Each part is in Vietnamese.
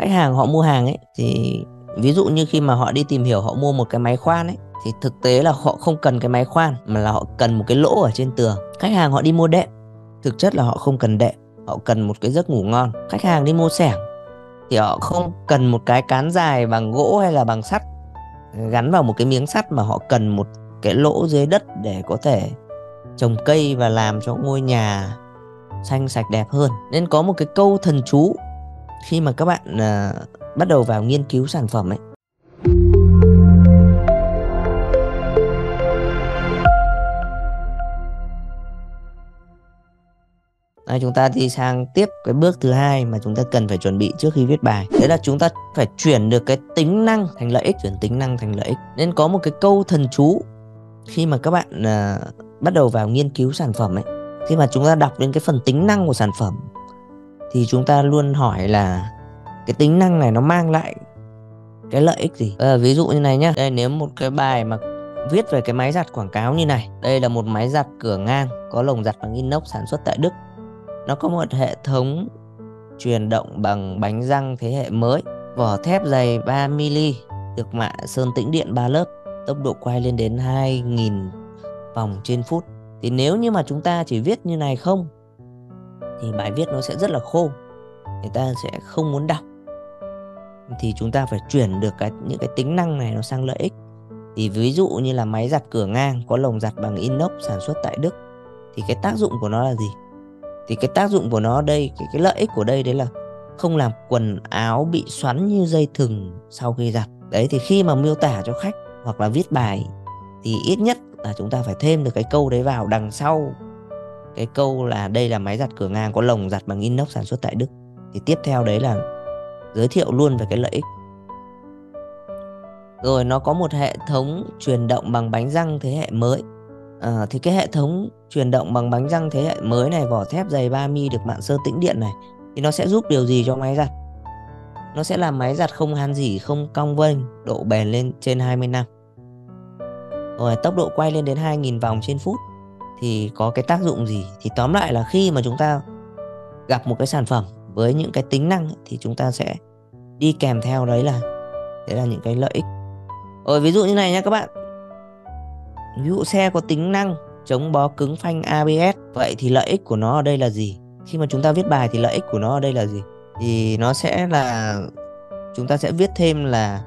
khách hàng họ mua hàng ấy, thì ví dụ như khi mà họ đi tìm hiểu, họ mua một cái máy khoan ấy, thì thực tế là họ không cần cái máy khoan, mà là họ cần một cái lỗ ở trên tường. Khách hàng họ đi mua đệm, thực chất là họ không cần đệm, họ cần một cái giấc ngủ ngon. Khách hàng đi mua xẻng thì họ không cần một cái cán dài bằng gỗ hay là bằng sắt, gắn vào một cái miếng sắt mà họ cần một cái lỗ dưới đất để có thể trồng cây và làm cho ngôi nhà xanh sạch đẹp hơn. Nên có một cái câu thần chú khi mà các bạn uh, bắt đầu vào nghiên cứu sản phẩm ấy. À, chúng ta đi sang tiếp cái bước thứ hai mà chúng ta cần phải chuẩn bị trước khi viết bài. Đấy là chúng ta phải chuyển được cái tính năng thành lợi ích chuyển tính năng thành lợi ích. Nên có một cái câu thần chú. Khi mà các bạn uh, bắt đầu vào nghiên cứu sản phẩm ấy khi mà chúng ta đọc đến cái phần tính năng của sản phẩm thì chúng ta luôn hỏi là cái tính năng này nó mang lại cái lợi ích gì? À, ví dụ như này nhá. Đây nếu một cái bài mà viết về cái máy giặt quảng cáo như này đây là một máy giặt cửa ngang có lồng giặt bằng inox sản xuất tại đức. Nó có một hệ thống truyền động bằng bánh răng thế hệ mới vỏ thép dày 3mm được mạ sơn tĩnh điện 3 lớp tốc độ quay lên đến 2.000 vòng trên phút. Thì nếu như mà chúng ta chỉ viết như này không thì bài viết nó sẽ rất là khô. Người ta sẽ không muốn đọc. Thì chúng ta phải chuyển được cái, những cái tính năng này nó sang lợi ích. Thì ví dụ như là máy giặt cửa ngang, có lồng giặt bằng inox sản xuất tại Đức, thì cái tác dụng của nó là gì? Thì cái tác dụng của nó đây, cái cái lợi ích của đây đấy là không làm quần áo bị xoắn như dây thừng sau khi giặt. Đấy, thì khi mà miêu tả cho khách hoặc là viết bài thì ít nhất là chúng ta phải thêm được cái câu đấy vào đằng sau cái câu là đây là máy giặt cửa ngang có lồng giặt bằng inox sản xuất tại Đức. Thì tiếp theo đấy là giới thiệu luôn về cái lợi ích. Rồi nó có một hệ thống truyền động bằng bánh răng thế hệ mới. À, thì cái hệ thống truyền động bằng bánh răng thế hệ mới này vỏ thép dày 3 mi được mạng sơn tĩnh điện này thì nó sẽ giúp điều gì cho máy giặt? Nó sẽ làm máy giặt không han dỉ không cong vênh độ bền lên trên 20 năm. Rồi tốc độ quay lên đến 2.000 vòng trên phút thì có cái tác dụng gì? Thì tóm lại là khi mà chúng ta gặp một cái sản phẩm với những cái tính năng thì chúng ta sẽ đi kèm theo đấy là đấy là những cái lợi ích. Rồi, ví dụ như này nha các bạn. Ví dụ xe có tính năng chống bó cứng phanh ABS vậy thì lợi ích của nó ở đây là gì? Khi mà chúng ta viết bài thì lợi ích của nó ở đây là gì? Thì nó sẽ là, chúng ta sẽ viết thêm là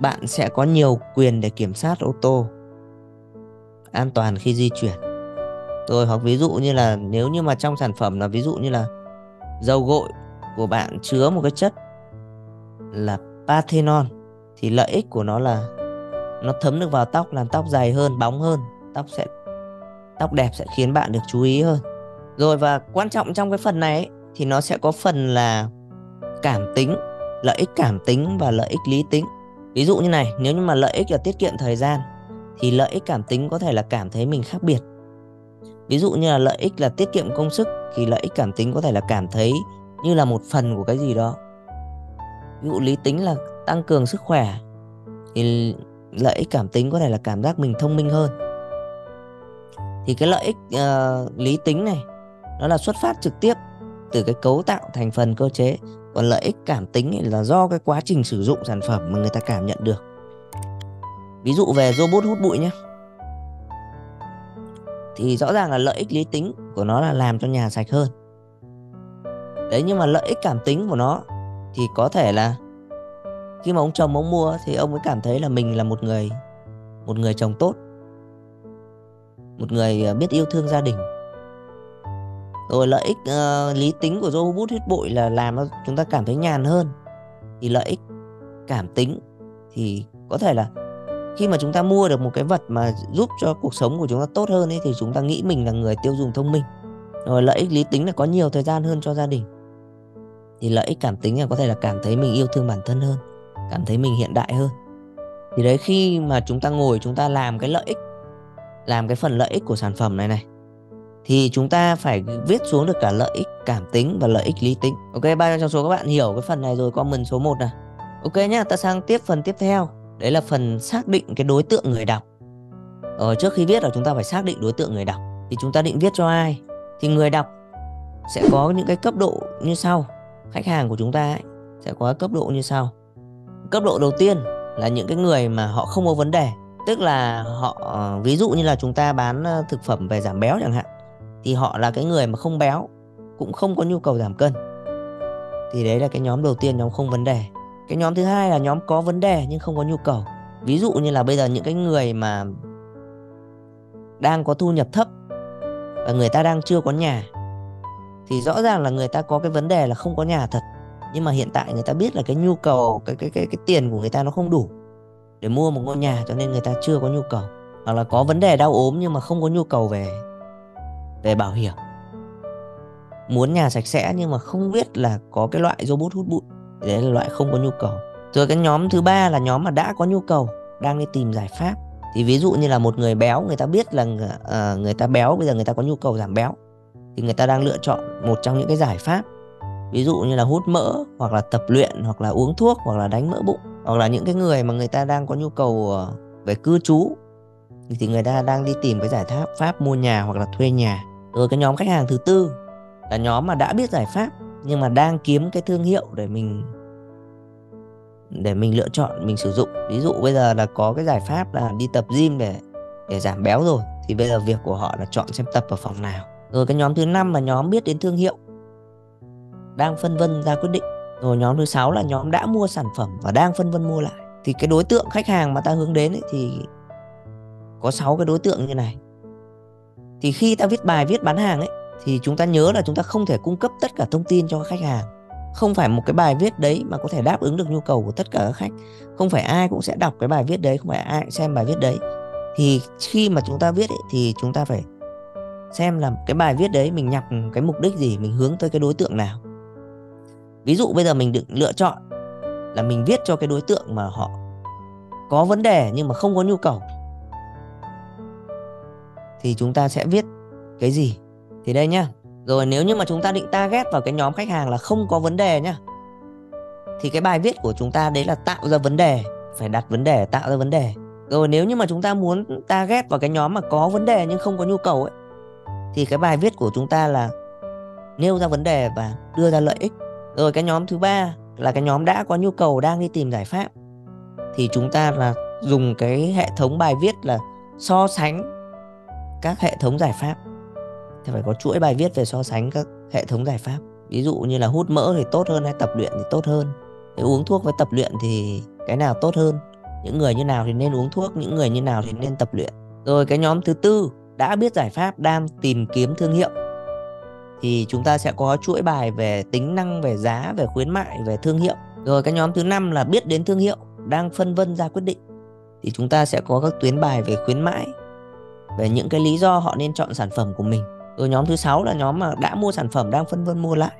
bạn sẽ có nhiều quyền để kiểm soát ô tô an toàn khi di chuyển rồi hoặc ví dụ như là nếu như mà trong sản phẩm là ví dụ như là dầu gội của bạn chứa một cái chất là pathenol thì lợi ích của nó là nó thấm được vào tóc làm tóc dày hơn bóng hơn tóc sẽ tóc đẹp sẽ khiến bạn được chú ý hơn. Rồi và quan trọng trong cái phần này ấy, thì nó sẽ có phần là cảm tính lợi ích cảm tính và lợi ích lý tính. Ví dụ như này nếu như mà lợi ích là tiết kiệm thời gian thì lợi ích cảm tính có thể là cảm thấy mình khác biệt ví dụ như là lợi ích là tiết kiệm công sức thì lợi ích cảm tính có thể là cảm thấy như là một phần của cái gì đó. Ví dụ lý tính là tăng cường sức khỏe thì lợi ích cảm tính có thể là cảm giác mình thông minh hơn. Thì cái lợi ích uh, lý tính này nó là xuất phát trực tiếp từ cái cấu tạo thành phần cơ chế. Còn lợi ích cảm tính là do cái quá trình sử dụng sản phẩm mà người ta cảm nhận được. Ví dụ về robot hút bụi nhé thì rõ ràng là lợi ích lý tính của nó là làm cho nhà sạch hơn. Đấy nhưng mà lợi ích cảm tính của nó thì có thể là khi mà ông chồng ông mua thì ông mới cảm thấy là mình là một người một người chồng tốt một người à, biết yêu thương gia đình. Rồi lợi ích uh, lý tính của robot hút bụi là làm cho chúng ta cảm thấy nhàn hơn. Thì lợi ích cảm tính thì có thể là khi mà chúng ta mua được một cái vật mà giúp cho cuộc sống của chúng ta tốt hơn ấy, thì chúng ta nghĩ mình là người tiêu dùng thông minh. Rồi lợi ích lý tính là có nhiều thời gian hơn cho gia đình. Thì lợi ích cảm tính là có thể là cảm thấy mình yêu thương bản thân hơn, cảm thấy mình hiện đại hơn. Thì đấy, khi mà chúng ta ngồi, chúng ta làm cái lợi ích, làm cái phần lợi ích của sản phẩm này này, thì chúng ta phải viết xuống được cả lợi ích cảm tính và lợi ích lý tính. Ok, bao nhiêu trong số các bạn hiểu cái phần này rồi, comment số 1 này ok nhá, ta sang tiếp phần tiếp theo đấy là phần xác định cái đối tượng người đọc. Ở trước khi viết là chúng ta phải xác định đối tượng người đọc. Thì chúng ta định viết cho ai? Thì người đọc sẽ có những cái cấp độ như sau. Khách hàng của chúng ta ấy, sẽ có cấp độ như sau. Cấp độ đầu tiên là những cái người mà họ không có vấn đề. Tức là họ ví dụ như là chúng ta bán ờ, thực phẩm về giảm béo chẳng hạn thì họ là cái người mà không béo cũng không có nhu cầu giảm cân. Thì đấy là cái nhóm đầu tiên nhóm không vấn đề cái nhóm thứ hai là nhóm có vấn đề nhưng không có nhu cầu. Ví dụ như là bây giờ những cái người mà đang có thu nhập thấp và người ta đang chưa có nhà, thì rõ ràng là người ta có cái vấn đề là không có nhà thật. Nhưng mà hiện tại người ta biết là cái nhu cầu, cái cái cái cái tiền của người ta nó không đủ để mua một ngôi nhà cho nên người ta chưa có nhu cầu. Hoặc là có vấn đề đau ốm nhưng mà không có nhu cầu về về bảo hiểm. Muốn nhà sạch sẽ nhưng mà không biết là có cái loại robot hút bụi đấy là loại không có nhu cầu. Rồi cái nhóm thứ ba là nhóm mà đã có nhu cầu đang đi tìm giải pháp. Thì ví dụ như là một người béo người ta biết là uh, người ta béo bây giờ người ta có nhu cầu giảm béo thì người ta đang lựa chọn một trong những cái giải pháp. Ví dụ như là hút mỡ hoặc là tập luyện hoặc là uống thuốc hoặc là đánh mỡ bụng hoặc là những cái người mà người ta đang có nhu cầu ờ, về cư trú thì người ta đang đi tìm cái giải pháp pháp mua nhà hoặc là thuê nhà. Rồi cái nhóm khách hàng thứ tư là nhóm mà đã biết giải pháp nhưng mà đang kiếm cái thương hiệu để mình để mình lựa chọn, mình sử dụng. Ví dụ bây giờ là có cái giải pháp là đi tập gym để để giảm béo rồi, thì bây giờ việc của họ là chọn xem tập ở phòng nào. Rồi cái nhóm thứ năm là nhóm biết đến thương hiệu, đang phân vân ra quyết định. Rồi nhóm thứ sáu là nhóm đã mua sản phẩm và đang phân vân mua lại. Thì cái đối tượng khách hàng mà ta hướng đến ấy thì có 6 cái đối tượng như này. Thì khi ta viết bài, viết bán hàng ấy, thì chúng ta nhớ là chúng ta không thể cung cấp tất cả thông tin cho khách hàng không phải một cái bài viết đấy mà có thể đáp ứng được nhu cầu của tất cả các khách. Không phải ai cũng sẽ đọc cái bài viết đấy không phải ai xem bài viết đấy. Thì khi mà chúng ta viết ấy, thì chúng ta phải xem là cái bài viết đấy mình nhập cái mục đích gì mình hướng tới cái đối tượng nào. Ví dụ bây giờ mình định lựa chọn là mình viết cho cái đối tượng mà họ có vấn đề nhưng mà không có nhu cầu thì chúng ta sẽ viết cái gì? Thì đây nhá rồi nếu như mà chúng ta định target vào cái nhóm khách hàng là không có vấn đề nhá, thì cái bài viết của chúng ta đấy là tạo ra vấn đề, phải đặt vấn đề, tạo ra vấn đề. Rồi nếu như mà chúng ta muốn target vào cái nhóm mà có vấn đề nhưng không có nhu cầu ấy, thì cái bài viết của chúng ta là nêu ra vấn đề và đưa ra lợi ích. Rồi cái nhóm thứ ba là cái nhóm đã có nhu cầu đang đi tìm giải pháp, thì chúng ta là dùng cái hệ thống bài viết là so sánh các hệ thống giải pháp thì phải có chuỗi bài viết về so sánh các hệ thống giải pháp. Ví dụ như là hút mỡ thì tốt hơn hay tập luyện thì tốt hơn. Thế uống thuốc với tập luyện thì cái nào tốt hơn? Những người như nào thì nên uống thuốc, những người như nào thì nên tập luyện? Rồi cái nhóm thứ tư, đã biết giải pháp, đang tìm kiếm thương hiệu. Thì chúng ta sẽ có chuỗi bài về tính năng, về giá, về khuyến mại, về thương hiệu. Rồi cái nhóm thứ năm là biết đến thương hiệu, đang phân vân ra quyết định. Thì chúng ta sẽ có các tuyến bài về khuyến mãi, về những cái lý do họ nên chọn sản phẩm của mình rồi nhóm thứ sáu là nhóm mà đã mua sản phẩm đang phân vân mua lại.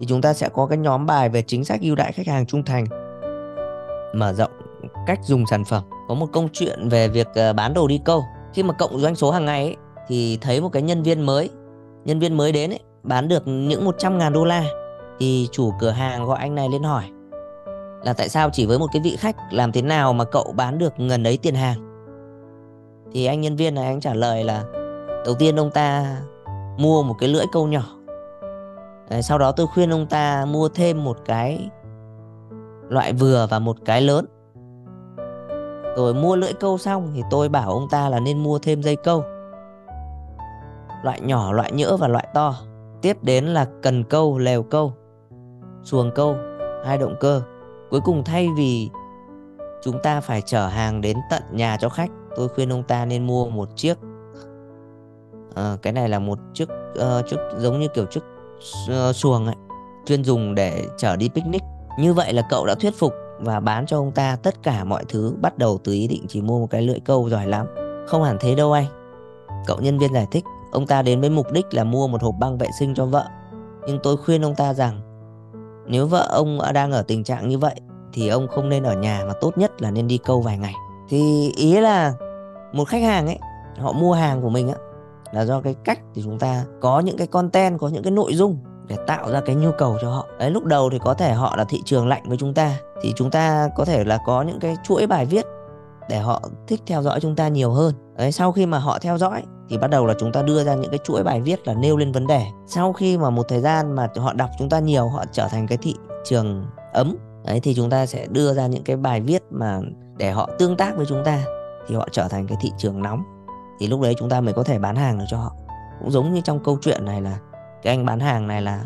Thì chúng ta sẽ có cái nhóm bài về chính sách ưu đãi khách hàng trung thành. Mở rộng cách dùng sản phẩm. Có một câu chuyện về việc ờ, bán đồ đi câu. Khi mà cộng doanh số hàng ngày ấy, thì thấy một cái nhân viên mới nhân viên mới đến ấy bán được những 100 ngàn đô la. Thì chủ cửa hàng gọi anh này lên hỏi là tại sao chỉ với một cái vị khách làm thế nào mà cậu bán được ngần ấy tiền hàng? Thì anh nhân viên này anh trả lời là đầu tiên ông ta mua một cái lưỡi câu nhỏ. Sau đó tôi khuyên ông ta mua thêm một cái loại vừa và một cái lớn. Rồi mua lưỡi câu xong thì tôi bảo ông ta là nên mua thêm dây câu. Loại nhỏ, loại nhỡ và loại to. Tiếp đến là cần câu, lèo câu, xuồng câu, hai động cơ. Cuối cùng thay vì chúng ta phải chở hàng đến tận nhà cho khách, tôi khuyên ông ta nên mua một chiếc à, cái này là một chiếc uh, chiếc giống như kiểu chiếc uh, xuồng ấy chuyên dùng để chở đi picnic. Như vậy là cậu đã thuyết phục và bán cho ông ta tất cả mọi thứ bắt đầu từ ý định chỉ mua một cái lưỡi câu giỏi lắm. Không hẳn thế đâu anh. Cậu nhân viên giải thích ông ta đến với mục đích là mua một hộp băng vệ sinh cho vợ. Nhưng tôi khuyên ông ta rằng nếu vợ ông đang ở tình trạng như vậy thì ông không nên ở nhà mà tốt nhất là nên đi câu vài ngày. Thì ý là một khách hàng ấy họ mua hàng của mình á là do cái cách thì chúng ta có những cái content, có những cái nội dung để tạo ra cái nhu cầu cho họ. Đấy, lúc đầu thì có thể họ là thị trường lạnh với chúng ta, thì chúng ta có thể là có những cái chuỗi bài viết để họ thích theo dõi chúng ta nhiều hơn. Đấy, sau khi mà họ theo dõi thì bắt đầu là chúng ta đưa ra những cái chuỗi bài viết là nêu lên vấn đề. Sau khi mà một thời gian mà họ đọc chúng ta nhiều, họ trở thành cái thị trường ấm, đấy, thì chúng ta sẽ đưa ra những cái bài viết mà để họ tương tác với chúng ta, thì họ trở thành cái thị trường nóng thì lúc đấy chúng ta mới có thể bán hàng được cho họ. Cũng giống như trong câu chuyện này là cái anh bán hàng này là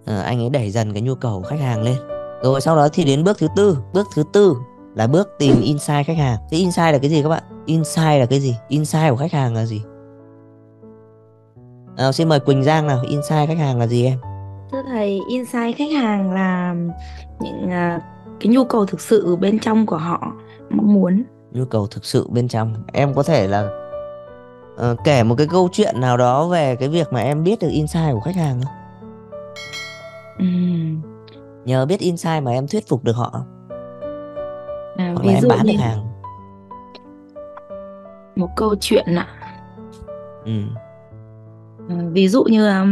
uh, anh ấy đẩy dần cái nhu cầu của khách hàng lên. Rồi sau đó thì đến bước thứ tư. Bước thứ tư là bước tìm insight khách hàng. Thế insight là cái gì các bạn? Insight là cái gì? Insight của khách hàng là gì? À, xin mời quỳnh giang nào. Insight khách hàng là gì em? Thưa thầy insight khách hàng là những uh, cái nhu cầu thực sự bên trong của họ mong muốn. Nhu cầu thực sự bên trong. Em có thể là uh, kể một cái câu chuyện nào đó về cái việc mà em biết được insight của khách hàng không? Ừm, nhờ biết insight mà em thuyết phục được họ à, hoặc ví là em dụ bán như được hàng một câu chuyện ạ. Ừ. À, ví dụ như là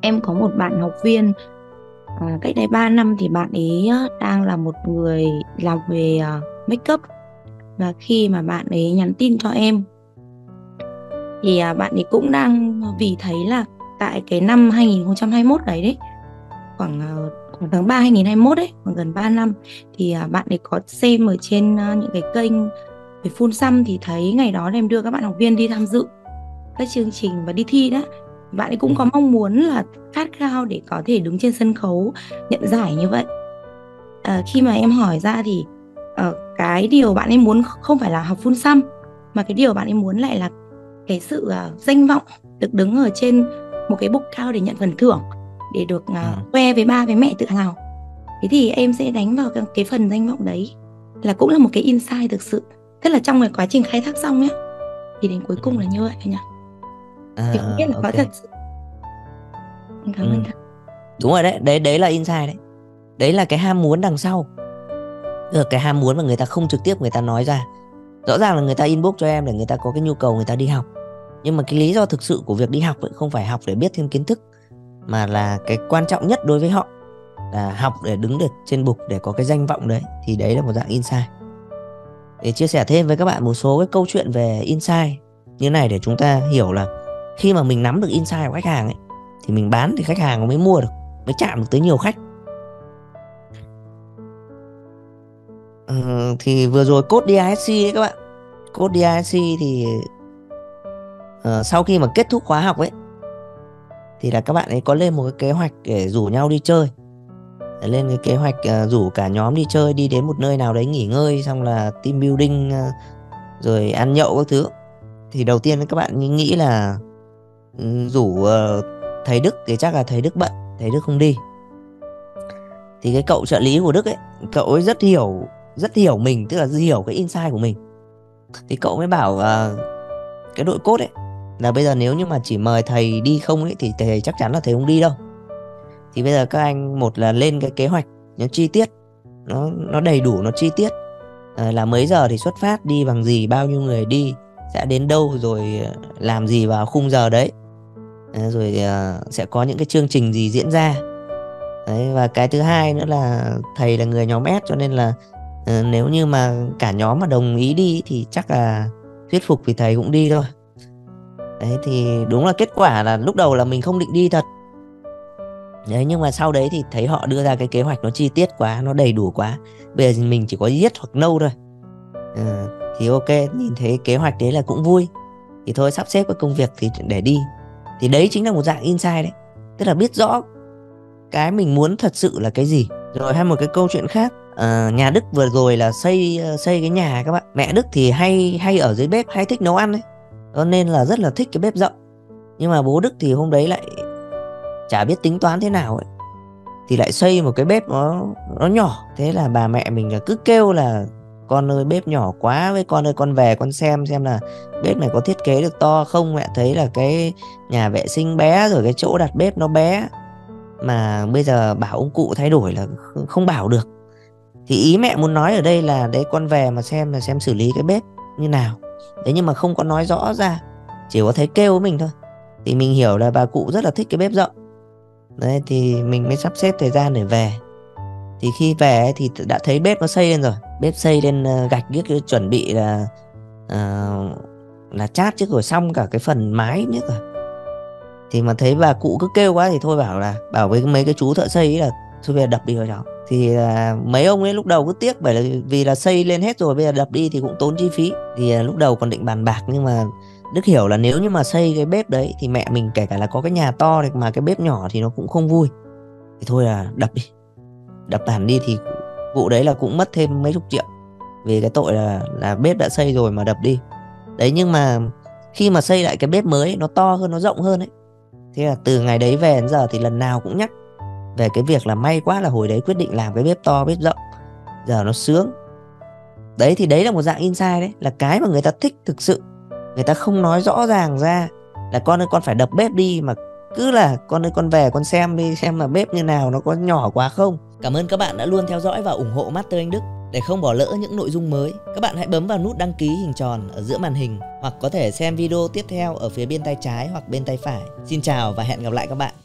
em có một bạn học viên à, cách đây 3 năm thì bạn ấy đang là một người làm về à, make up. Và khi mà bạn ấy nhắn tin cho em thì à, bạn ấy cũng đang vì thấy là tại cái năm 2021 đấy đấy khoảng à, khoảng tháng 3 2021 đấy khoảng gần 3 năm thì à, bạn ấy có xem ở trên à, những cái kênh về phun xăm thì thấy ngày đó em đưa các bạn học viên đi tham dự các chương trình và đi thi đó. Bạn ấy cũng có mong muốn là khát khao để có thể đứng trên sân khấu nhận giải như vậy. À, khi mà em hỏi ra thì uh, cái điều bạn ấy muốn không phải là học phun xăm mà cái điều bạn ấy muốn lại là cái sự uh, danh vọng được đứng ở trên một cái bục cao để nhận phần thưởng để được uh, Ừ. khoe với ba với mẹ tự hào. Thế thì em sẽ đánh vào cái, cái phần danh vọng đấy là cũng là một cái insight thực sự. Tức là trong cái quá trình khai thác xong nhá thì đến cuối cùng là như vậy nhá. À, thì không biết là có ok. thật sự. Cảm Ừ. ơn thầy đúng rồi đấy đấy đấy là insight đấy. Đấy là cái ham muốn đằng sau. Là cái ham muốn mà người ta không trực tiếp người ta nói ra rõ ràng là người ta inbox cho em để người ta có cái nhu cầu người ta đi học. Nhưng mà cái lý do thực sự của việc đi học ấy không phải học để biết thêm kiến thức, mà là cái quan trọng nhất đối với họ là học để đứng được trên bục để có cái danh vọng đấy, thì đấy là một dạng insight. Để chia sẻ thêm với các bạn một số cái câu chuyện về insight như này để chúng ta hiểu là khi mà mình nắm được insight của khách hàng ấy, thì mình bán thì khách hàng mới mua được, mới chạm được tới nhiều khách. Ờ, thì vừa rồi cốt DISC đấy các bạn. Cốt DISC thì uh, sau khi mà kết thúc khóa học ấy thì là các bạn ấy có lên một cái kế hoạch để rủ nhau đi chơi. Để lên cái kế hoạch uh, rủ cả nhóm đi chơi đi đến một nơi nào đấy nghỉ ngơi xong là team building uh, rồi ăn nhậu các thứ. Thì đầu tiên các bạn nghĩ là ừ, rủ uh, thầy Đức thì chắc là thầy Đức bận thầy Đức không đi. Thì cái cậu trợ lý của Đức ấy cậu ấy rất hiểu rất hiểu mình tức là hiểu cái insight của mình. Thì cậu mới bảo uh, cái đội cốt ấy là bây giờ nếu như mà chỉ mời thầy đi không ấy thì thầy chắc chắn là thầy không đi đâu. Thì bây giờ các anh một là lên cái kế hoạch nó chi tiết nó nó đầy đủ nó chi tiết. À, là mấy giờ thì xuất phát đi bằng gì bao nhiêu người đi sẽ đến đâu rồi ờ, làm gì vào khung giờ đấy. À, rồi à, sẽ có những cái chương trình gì diễn ra. Đấy và cái thứ hai nữa là thầy là người nhóm S cho nên là Ờ, nếu như mà cả nhóm mà đồng ý đi thì chắc là thuyết phục thì thầy cũng đi thôi. Đấy thì đúng là kết quả là lúc đầu là mình không định đi thật. Đấy nhưng mà sau đấy thì thấy họ đưa ra cái kế hoạch nó chi tiết quá nó đầy đủ quá. Bây giờ mình chỉ có giết hoặc nâu thôi. Ừ, thì ok nhìn thấy kế hoạch đấy là cũng vui. Thì thôi sắp xếp cái công việc thì để đi. Thì đấy chính là một dạng insight đấy. Tức là biết rõ cái mình muốn thật sự là cái gì rồi hay một cái câu chuyện khác uh, nhà Đức vừa rồi là xây ờ, xây cái nhà các bạn. Mẹ Đức thì hay hay ở dưới bếp hay thích nấu ăn ấy. Cho nên là rất là thích cái bếp rộng. Nhưng mà bố Đức thì hôm đấy lại chả biết tính toán thế nào ấy. Thì lại xây một cái bếp nó nó nhỏ. Thế là bà mẹ mình là cứ kêu là con ơi bếp nhỏ quá với con ơi con về con xem xem là bếp này có thiết kế được to không? Mẹ thấy là cái nhà vệ sinh bé rồi cái chỗ đặt bếp nó bé. Mà bây giờ bảo ông cụ thay đổi là không- không bảo được thì ý mẹ muốn nói ở đây là đấy con về mà xem là xem xử lý cái bếp như nào. Đấy nhưng mà không có nói rõ ra chỉ có thấy kêu với mình thôi. Thì mình hiểu là bà cụ rất là thích cái bếp rộng. Đấy thì mình mới sắp xếp thời gian để về. Thì khi về thì đã thấy bếp nó xây lên rồi. Bếp xây lên ờ, gạch biết chuẩn bị là uh, là chát trước rồi xong cả cái phần mái nữa rồi. Thì mà thấy bà cụ cứ kêu quá thì thôi bảo là bảo với mấy cái chú thợ xây ấy là thôi bây giờ đập đi rồi cháu thì à, mấy ông ấy lúc đầu cứ tiếc bởi là vì là xây lên hết rồi bây giờ đập đi thì cũng tốn chi phí. Thì à, lúc đầu còn định bàn bạc nhưng mà Đức hiểu là nếu như mà xây cái bếp đấy thì mẹ mình kể cả là có cái nhà to mà cái bếp nhỏ thì nó cũng không vui. Thì thôi là đập đi. Đập hẳn đi thì vụ đấy là cũng mất thêm mấy chục triệu. Vì cái tội là là bếp đã xây rồi mà đập đi. Đấy nhưng mà khi mà xây lại cái bếp mới nó to hơn nó rộng hơn ấy. Thế là từ ngày đấy về đến giờ thì lần nào cũng nhắc về cái việc là may quá là hồi đấy quyết định làm cái bếp to, bếp rộng. Giờ nó sướng. Đấy, thì đấy là một dạng insight đấy, là cái mà người ta thích thực sự. Người ta không nói rõ ràng ra là con ơi, con phải đập bếp đi, mà cứ là con ơi, con về, con xem đi, xem là bếp như nào, nó có nhỏ quá không. Cảm ơn các bạn đã luôn theo dõi và ủng hộ Master Anh Đức. Để không bỏ lỡ những nội dung mới, các bạn hãy bấm vào nút đăng ký hình tròn ở giữa màn hình, hoặc có thể xem video tiếp theo ở phía bên tay trái hoặc bên tay phải. Xin chào và hẹn gặp lại các bạn.